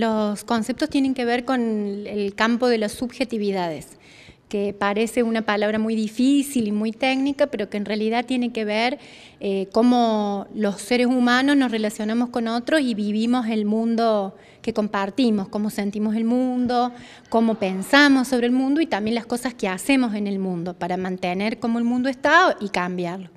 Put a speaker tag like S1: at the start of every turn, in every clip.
S1: Los conceptos tienen que ver con el campo de las subjetividades que parece una palabra muy difícil y muy técnica, pero que en realidad tiene que ver eh, cómo los seres humanos nos relacionamos con otros y vivimos el mundo que compartimos, cómo sentimos el mundo, cómo pensamos sobre el mundo y también las cosas que hacemos en el mundo para mantener como el mundo está y cambiarlo.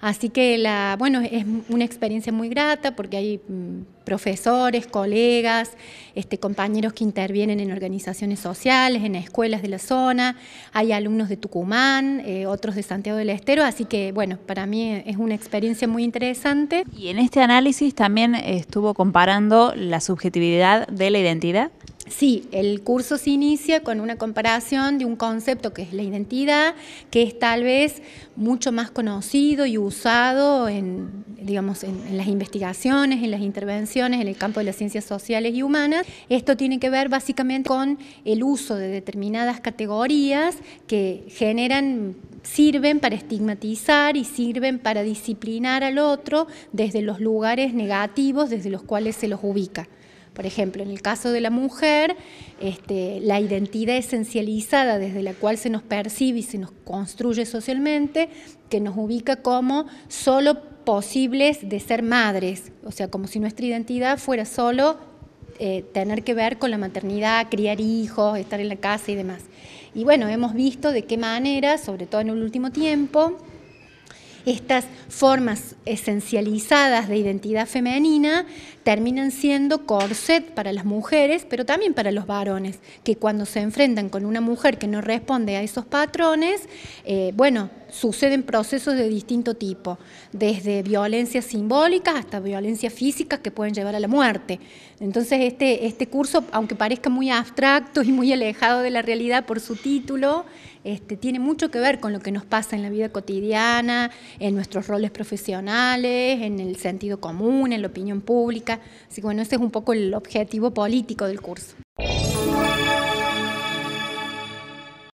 S1: Así que la, bueno, es una experiencia muy grata porque hay mm, profesores, colegas, este, compañeros que intervienen en organizaciones sociales, en escuelas de la zona, hay alumnos de Tucumán, eh, otros de Santiago del Estero, así que bueno, para mí es una experiencia muy interesante.
S2: Y en este análisis también estuvo comparando la subjetividad de la identidad.
S1: Sí, el curso se inicia con una comparación de un concepto que es la identidad, que es tal vez mucho más conocido y usado en, digamos, en, las investigaciones, en las intervenciones, en el campo de las ciencias sociales y humanas. Esto tiene que ver básicamente con el uso de determinadas categorías que generan sirven para estigmatizar y sirven para disciplinar al otro desde los lugares negativos desde los cuales se los ubica. Por ejemplo, en el caso de la mujer, este, la identidad esencializada desde la cual se nos percibe y se nos construye socialmente, que nos ubica como solo posibles de ser madres, o sea, como si nuestra identidad fuera solo eh, tener que ver con la maternidad, criar hijos, estar en la casa y demás. Y bueno, hemos visto de qué manera, sobre todo en el último tiempo, estas formas esencializadas de identidad femenina terminan siendo corset para las mujeres, pero también para los varones, que cuando se enfrentan con una mujer que no responde a esos patrones, eh, bueno, suceden procesos de distinto tipo, desde violencias simbólicas hasta violencias físicas que pueden llevar a la muerte. Entonces este, este curso, aunque parezca muy abstracto y muy alejado de la realidad por su título, este, tiene mucho que ver con lo que nos pasa en la vida cotidiana, en nuestros roles profesionales, en el sentido común, en la opinión pública. Así que bueno, ese es un poco el objetivo político del curso.